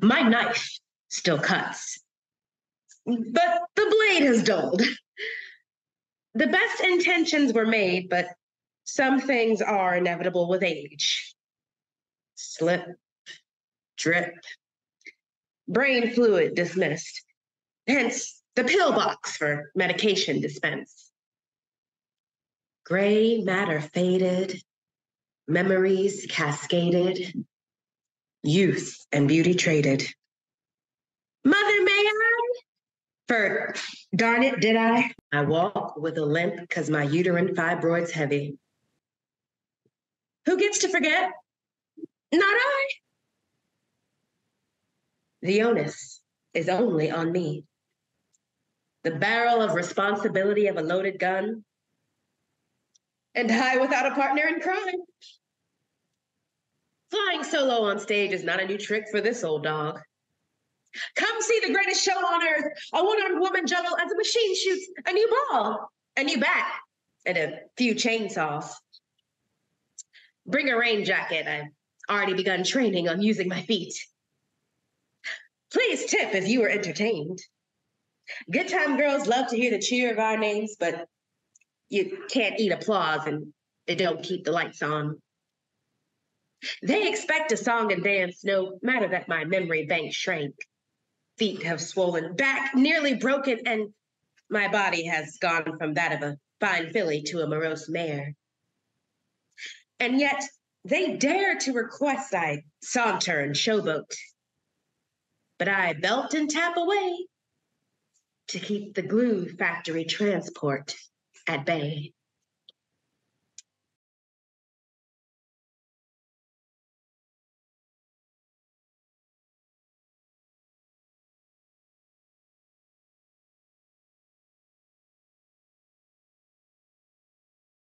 My knife still cuts, but the blade has dulled. The best intentions were made, but some things are inevitable with age. Slip, drip, brain fluid dismissed, hence the pillbox for medication dispense. Gray matter faded, memories cascaded, youth and beauty traded. Mother, may I? For darn it, did I? I walk with a limp because my uterine fibroid's heavy. Who gets to forget? Not I. The onus is only on me. The barrel of responsibility of a loaded gun, and I without a partner in crime. Solo on stage is not a new trick for this old dog. Come see the greatest show on earth. A one-armed woman juggle as a machine shoots a new ball, a new bat, and a few chainsaws. Bring a rain jacket. I've already begun training on using my feet. Please tip if you were entertained. Good time girls love to hear the cheer of our names, but you can't eat applause and they don't keep the lights on. They expect a song and dance, no matter that my memory bank shrank. Feet have swollen, back nearly broken, and my body has gone from that of a fine filly to a morose mare. And yet they dare to request I saunter and showboat. But I belt and tap away to keep the glue factory transport at bay.